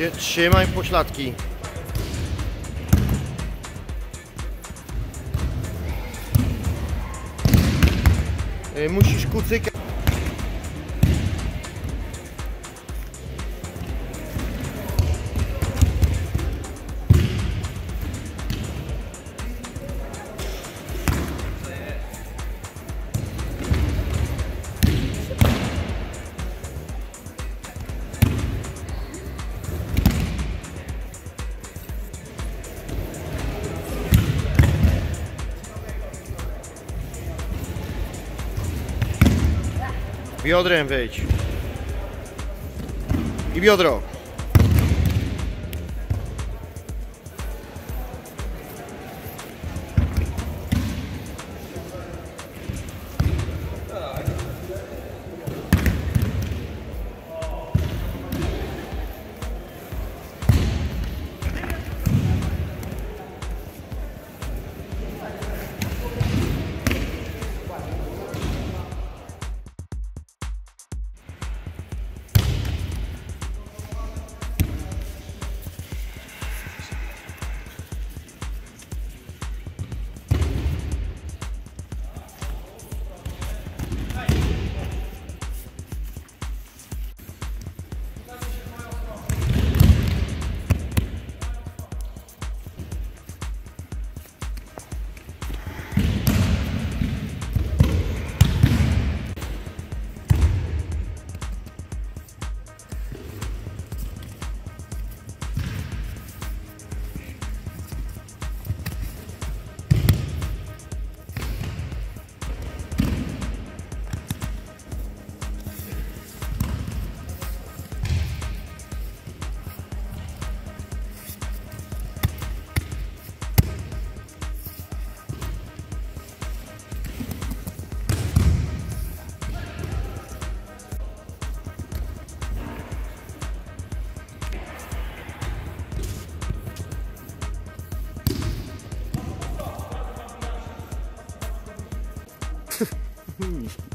Trzy- Trzymaj pośladki. Y, Musisz kucyka. Biodrem wejdź. I biodro. Hmm.